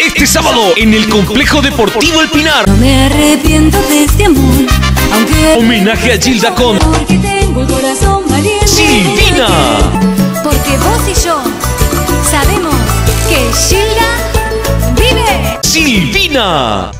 Este sábado en el Complejo Deportivo El Pinar. No me arrepiento de este amor, aunque Homenaje a Gilda con porque tengo el corazón valiente. Silvina. Porque vos y yo sabemos que Gilda vive. Silvina.